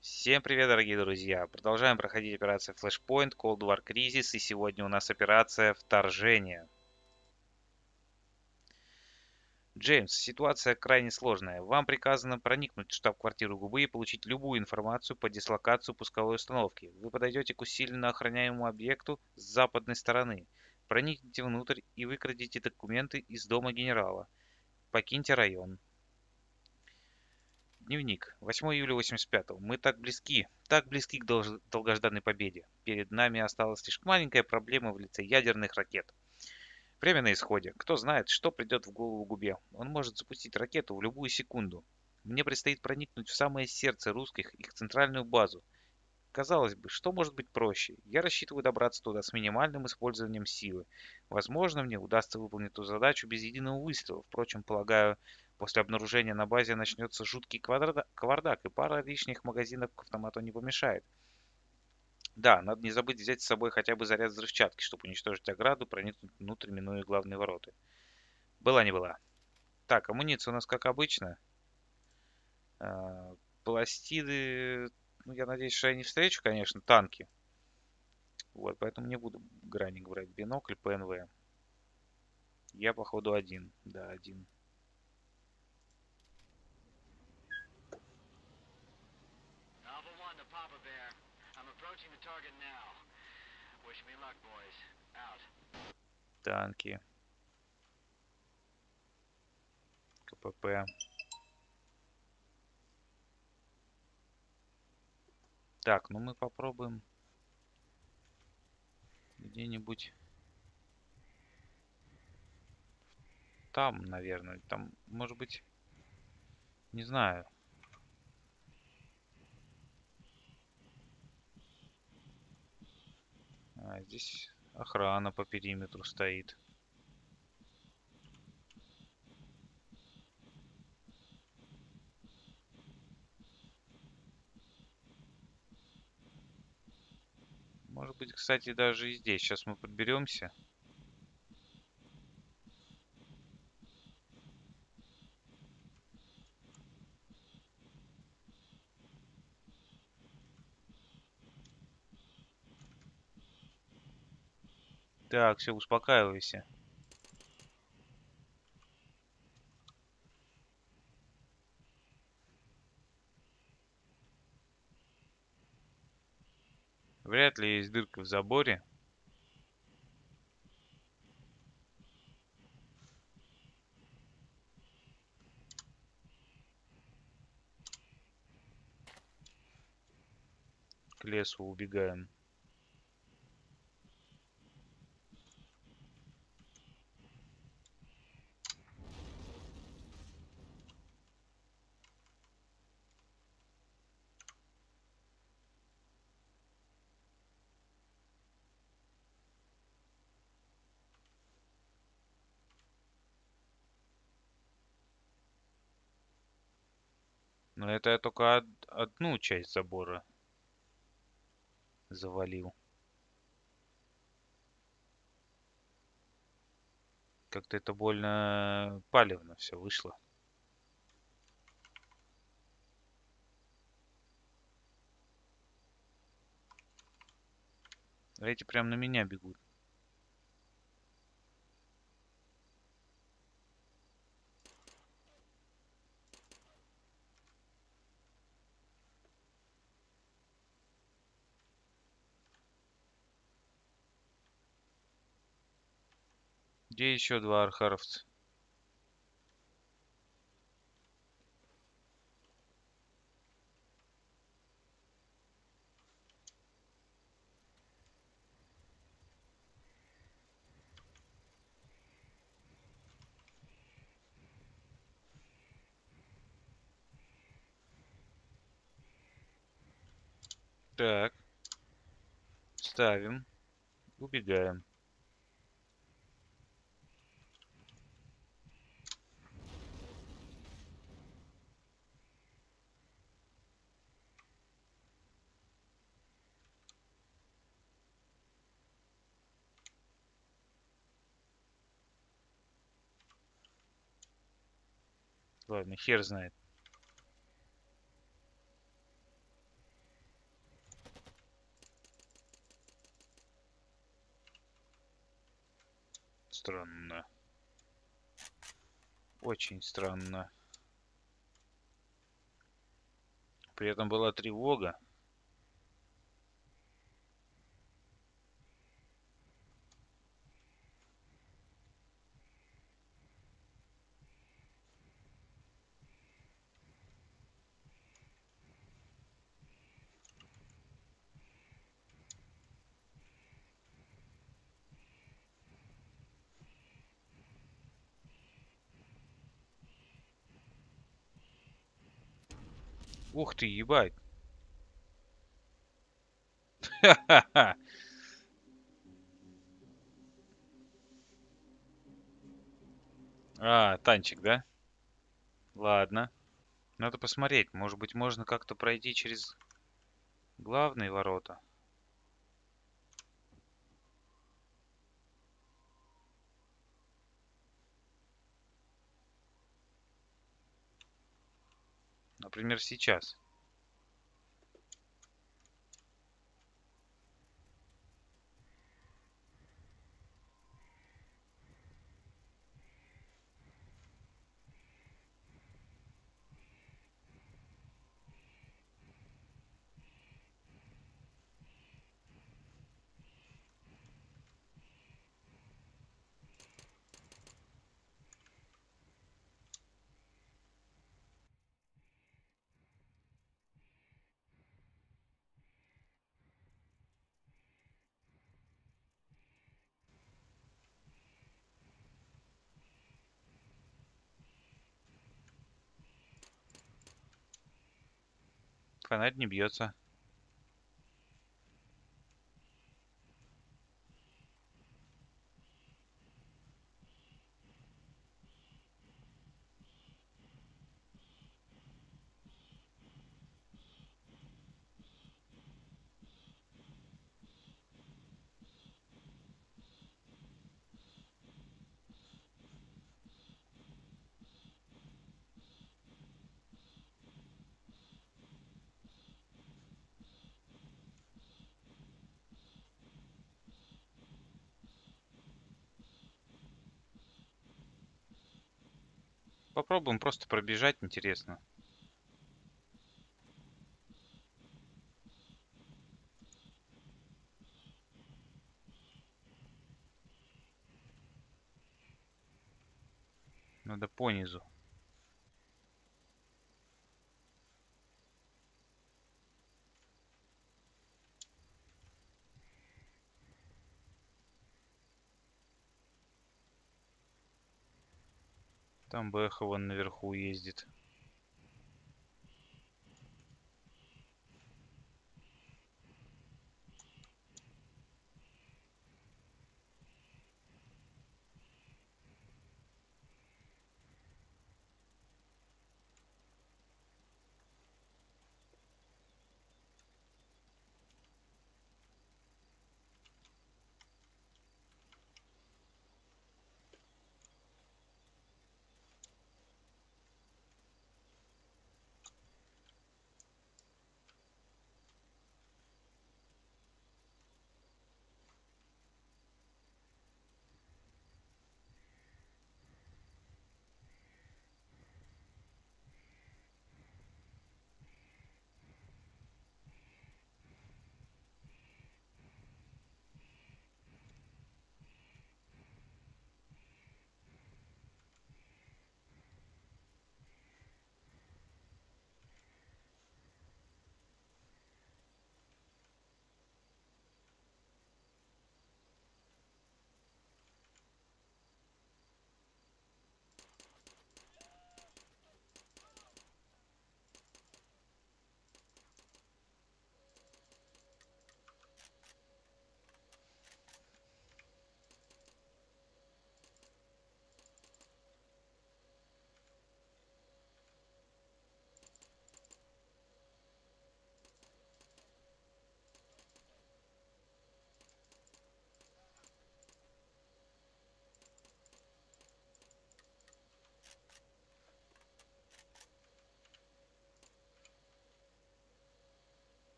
Всем привет, дорогие друзья! Продолжаем проходить операцию Flashpoint, Cold War Crisis, и сегодня у нас операция Вторжение. Джеймс, ситуация крайне сложная. Вам приказано проникнуть в штаб-квартиру Губы и получить любую информацию по дислокации пусковой установки. Вы подойдете к усиленно охраняемому объекту с западной стороны. Проникните внутрь и выкрадите документы из дома генерала. Покиньте район. Дневник. 8 июля 85 -го. Мы так близки, так близки к долгожданной победе. Перед нами осталась лишь маленькая проблема в лице ядерных ракет. Время на исходе. Кто знает, что придет в голову Губе. Он может запустить ракету в любую секунду. Мне предстоит проникнуть в самое сердце русских, их центральную базу. Казалось бы, что может быть проще? Я рассчитываю добраться туда с минимальным использованием силы. Возможно, мне удастся выполнить эту задачу без единого выстрела. Впрочем, полагаю, После обнаружения на базе начнется жуткий кавардак, и пара лишних магазинов к автомату не помешает. Да, надо не забыть взять с собой хотя бы заряд взрывчатки, чтобы уничтожить ограду, проникнуть внутрь, минуя главные ворота. Была не была. Так, амуниция у нас как обычно. А, пластиды... Ну, я надеюсь, что я не встречу, конечно, танки. Вот, поэтому не буду граник брать. Бинокль, ПНВ. Я, походу, один. Да, один. Танки. КПП. Так, ну мы попробуем где-нибудь там, наверное. Там, может быть, не знаю. А, здесь охрана по периметру стоит. Может быть, кстати, даже и здесь. Сейчас мы подберемся. Так, все, успокаивайся. Вряд ли есть дырка в заборе. К лесу убегаем. Но это я только од одну часть забора завалил. Как-то это больно палевно все вышло. Эти прям на меня бегут. Где еще два архаровца? Так. Ставим. Убегаем. Ладно, хер знает. Странно. Очень странно. При этом была тревога. Ух ты, ебать. А, танчик, да? Ладно. Надо посмотреть. Может быть, можно как-то пройти через главные ворота. Например, сейчас. Фонарь не бьется. Попробуем просто пробежать, интересно. Надо по Там Бэха вон наверху ездит.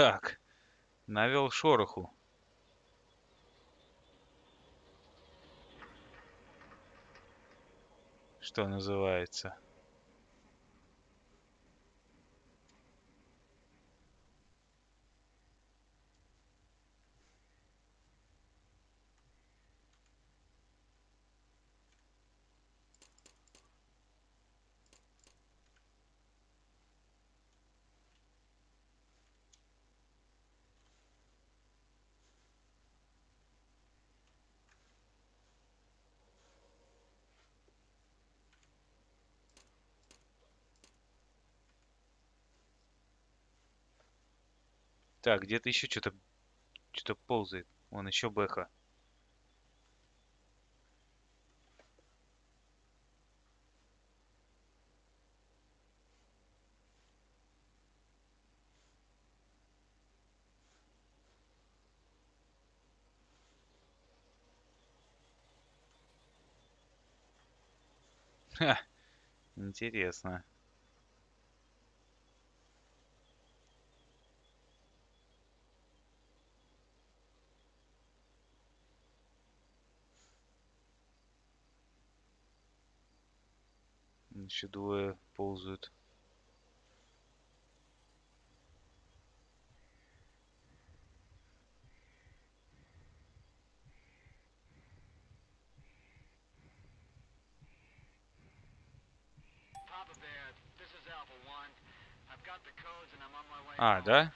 Так, навел шороху. Что называется. Так, где-то еще что-то что-то ползает. Вон еще бэха. Ха, интересно. On my way. А, да?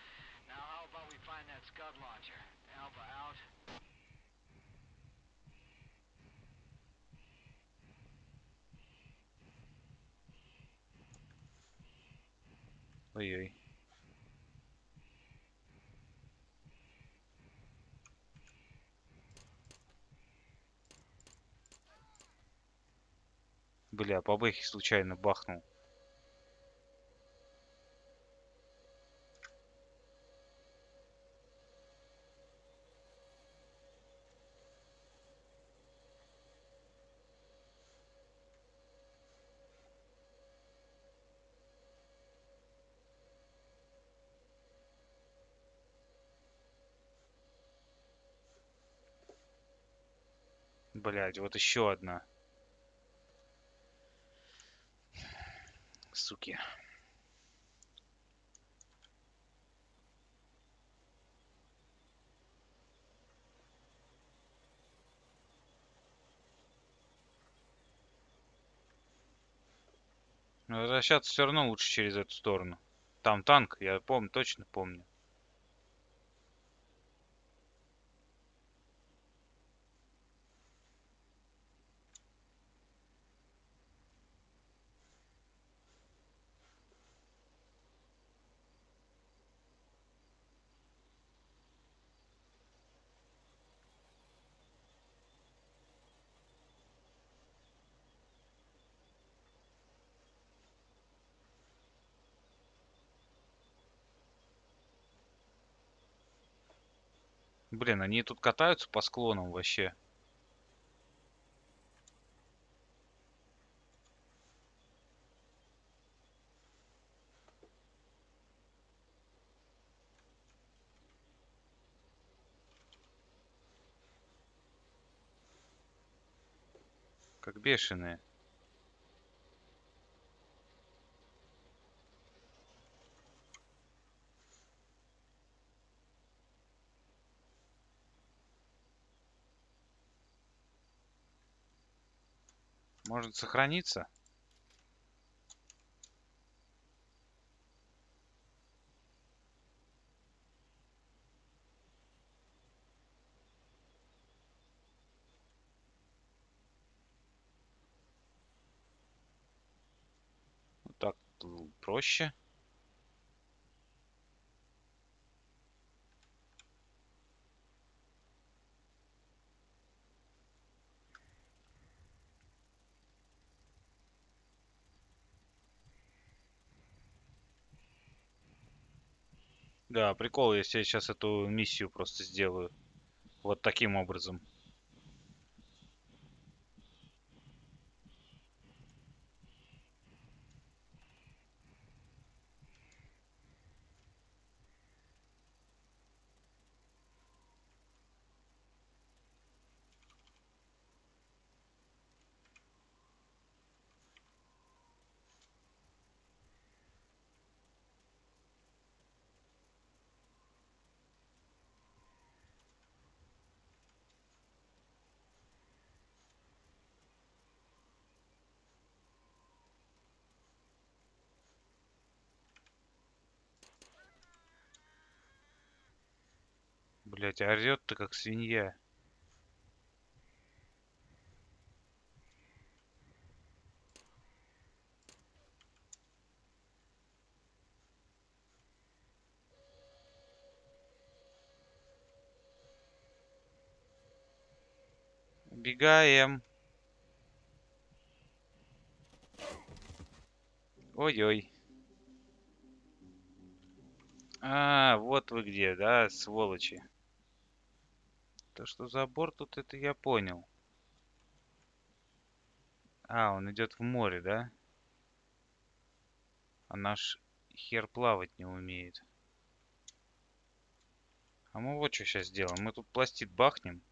Ой-ой. Бля, по бэхе случайно бахнул. Блять, вот еще одна. Суки. Возвращаться все равно лучше через эту сторону. Там танк, я помню, точно помню. Блин, они тут катаются по склонам вообще. Как бешеные. Может сохраниться? Вот так проще. Да, прикол, если я сейчас эту миссию просто сделаю. Вот таким образом. Блять, орет ты как свинья. Убегаем. Ой-ой. А, вот вы где, да, сволочи. То, что забор тут, это я понял. А, он идет в море, да? А наш хер плавать не умеет. А мы вот что сейчас сделаем. Мы тут пластид бахнем.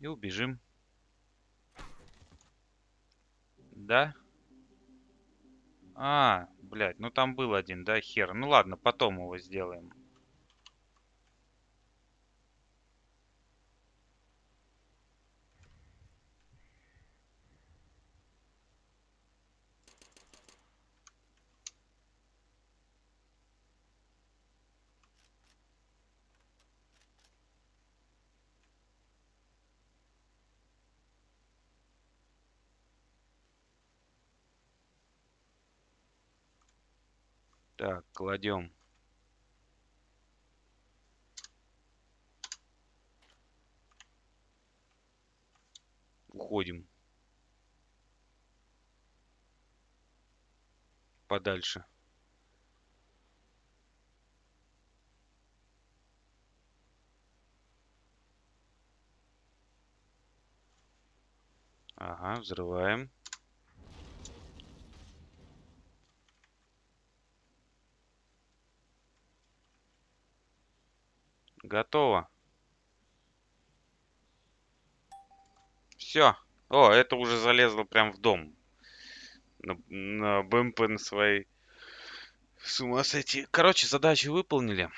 И убежим. Да? А, блядь, ну там был один, да, хер. Ну ладно, потом его сделаем. Так, кладем. Уходим. Подальше. Ага, взрываем. Готово. Все. О, это уже залезло прям в дом. На, на БМП на своей. С ума сойти. Короче, задачу выполнили.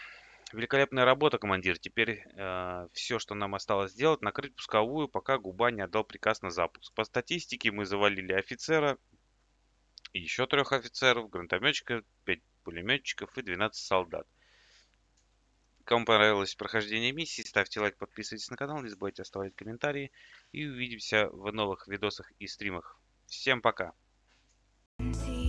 Великолепная работа, командир. Теперь э, все, что нам осталось сделать, накрыть пусковую, пока Губа не отдал приказ на запуск. По статистике мы завалили офицера, еще трех офицеров, гранатометчика, 5 пулеметчиков и 12 солдат. Кому понравилось прохождение миссии, ставьте лайк, подписывайтесь на канал, не забывайте оставлять комментарии. И увидимся в новых видосах и стримах. Всем пока! See